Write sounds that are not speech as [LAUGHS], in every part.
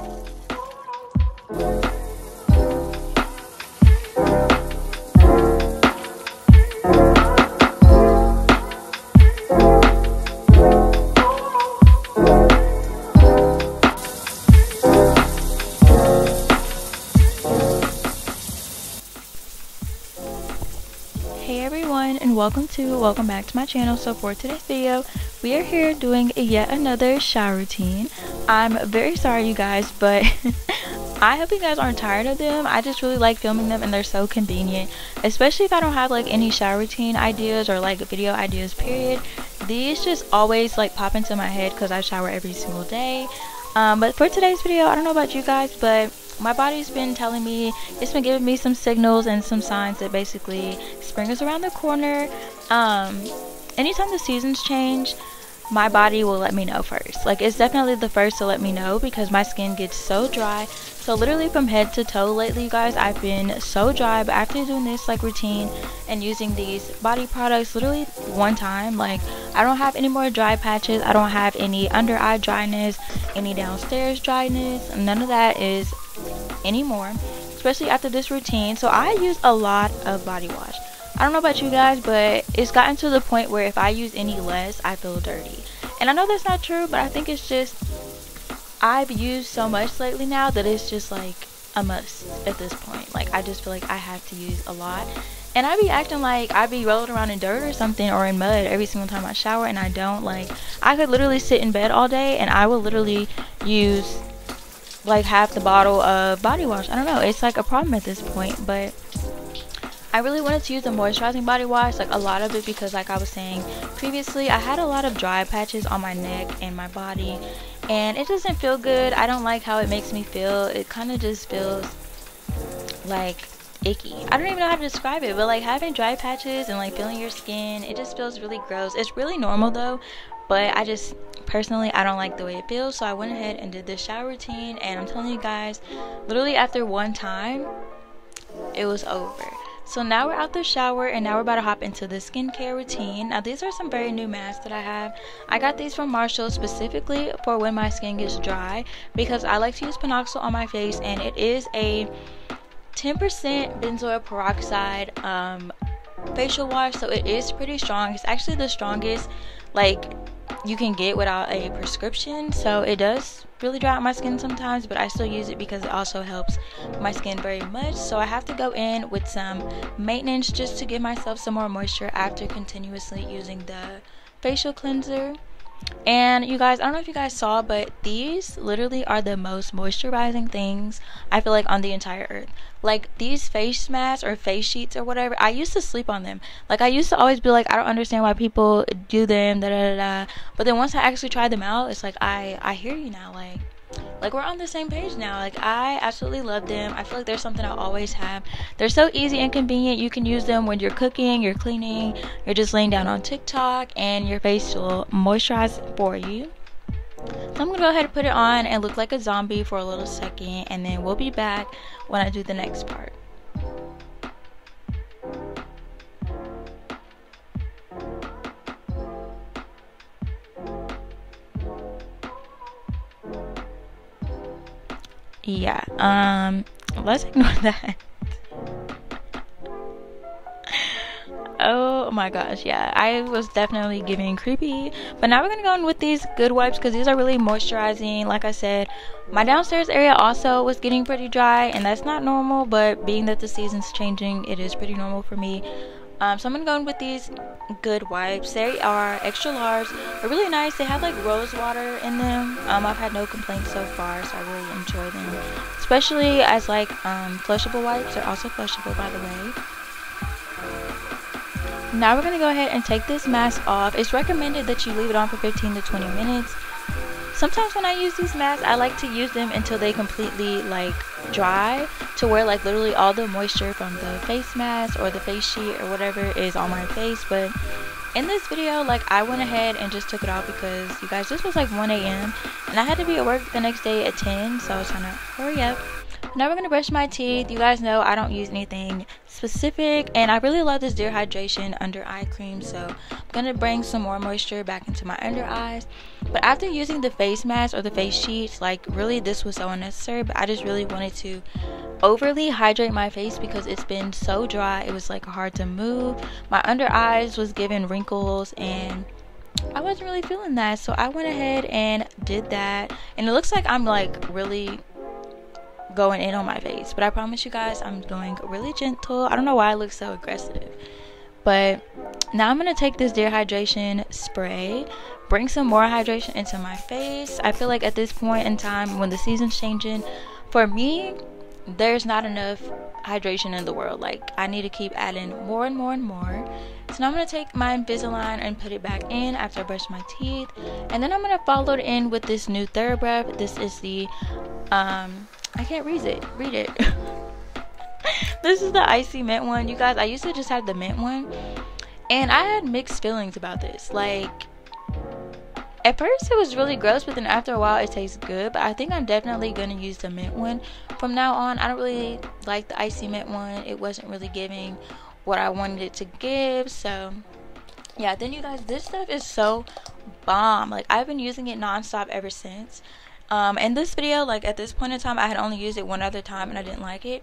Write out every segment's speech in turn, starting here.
Hey welcome to welcome back to my channel. So for today's video we are here doing yet another shower routine. I'm very sorry you guys but [LAUGHS] i hope you guys aren't tired of them. I just really like filming them and they're so convenient especially if i don't have like any shower routine ideas or like video ideas period. These just always like pop into my head because i shower every single day. Um, but for today's video i don't know about you guys but my body's been telling me it's been giving me some signals and some signs that basically spring is around the corner. Um anytime the seasons change my body will let me know first. Like it's definitely the first to let me know because my skin gets so dry. So literally from head to toe lately you guys i've been so dry. But after doing this like routine and using these body products literally one time like i don't have any more dry patches. I don't have any under eye dryness any downstairs dryness. None of that is anymore especially after this routine. So i use a lot of body wash. I don't know about you guys but it's gotten to the point where if i use any less i feel dirty. And i know that's not true but i think it's just i've used so much lately now that it's just like a must at this point. Like i just feel like i have to use a lot. And I be acting like I'd be rolling around in dirt or something or in mud every single time I shower and I don't. Like I could literally sit in bed all day and I will literally use like half the bottle of body wash. I don't know. It's like a problem at this point, but I really wanted to use the moisturizing body wash, like a lot of it because like I was saying previously, I had a lot of dry patches on my neck and my body and it doesn't feel good. I don't like how it makes me feel. It kind of just feels like icky. I don't even know how to describe it, but like having dry patches and like feeling your skin, it just feels really gross. It's really normal though, but I just personally I don't like the way it feels so I went ahead and did this shower routine and I'm telling you guys literally after one time it was over. So now we're out the shower and now we're about to hop into the skincare routine. Now these are some very new masks that I have. I got these from Marshall specifically for when my skin gets dry because I like to use Panoxyl on my face and it is a 10% benzoyl peroxide um, facial wash so it is pretty strong. It's actually the strongest like you can get without a prescription so it does really dry out my skin sometimes but I still use it because it also helps my skin very much. So I have to go in with some maintenance just to give myself some more moisture after continuously using the facial cleanser and you guys, I don't know if you guys saw, but these literally are the most moisturizing things I feel like on the entire earth. Like these face masks or face sheets or whatever, I used to sleep on them. Like I used to always be like, I don't understand why people do them, da da da. da. But then once I actually tried them out, it's like I I hear you now. Like like we're on the same page now. Like i absolutely love them. I feel like there's something i always have. They're so easy and convenient. You can use them when you're cooking you're cleaning you're just laying down on tiktok and your face will moisturize for you. So i'm gonna go ahead and put it on and look like a zombie for a little second and then we'll be back when i do the next part yeah um let's ignore [LAUGHS] that. Oh my gosh yeah i was definitely giving creepy but now we're gonna go in with these good wipes because these are really moisturizing like i said. My downstairs area also was getting pretty dry and that's not normal but being that the season's changing it is pretty normal for me um, so I'm gonna go in with these good wipes. They are extra large. They're really nice. They have like rose water in them. Um, I've had no complaints so far, so I really enjoy them. Especially as like um, flushable wipes. They're also flushable by the way. Now we're gonna go ahead and take this mask off. It's recommended that you leave it on for 15 to 20 minutes. Sometimes when I use these masks, I like to use them until they completely like dry to where like literally all the moisture from the face mask or the face sheet or whatever is on my face. But in this video, like I went ahead and just took it off because you guys, this was like 1 a.m. and I had to be at work the next day at 10, so I was trying to hurry up. Now we're gonna brush my teeth. You guys know i don't use anything specific and i really love this dear hydration under eye cream so i'm gonna bring some more moisture back into my under eyes. But after using the face mask or the face sheets like really this was so unnecessary but i just really wanted to overly hydrate my face because it's been so dry. It was like hard to move. My under eyes was giving wrinkles and I wasn't really feeling that so I went ahead and did that. And it looks like I'm like really going in on my face but I promise you guys I'm doing really gentle I don't know why I look so aggressive but now I'm gonna take this dear hydration spray bring some more hydration into my face I feel like at this point in time when the season's changing for me there's not enough hydration in the world. Like I need to keep adding more and more and more. So now I'm gonna take my Invisalign and put it back in after I brush my teeth, and then I'm gonna follow it in with this new TheraBreath. This is the um I can't read it. Read it. [LAUGHS] this is the icy mint one, you guys. I used to just have the mint one, and I had mixed feelings about this. Like at first it was really gross but then after a while it tastes good but i think i'm definitely gonna use the mint one from now on i don't really like the icy mint one it wasn't really giving what i wanted it to give so yeah then you guys this stuff is so bomb like i've been using it non-stop ever since um, in this video like at this point in time i had only used it one other time and i didn't like it.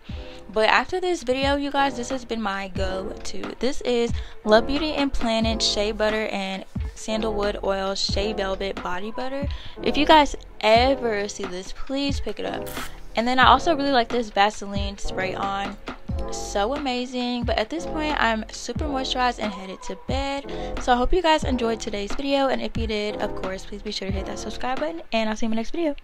But after this video you guys this has been my go-to. This is love beauty and planet shea butter and sandalwood oil shea velvet body butter. If you guys ever see this please pick it up. And then i also really like this vaseline spray on so amazing. But at this point i'm super moisturized and headed to bed. So i hope you guys enjoyed today's video. And if you did of course please be sure to hit that subscribe button. And i'll see you in my next video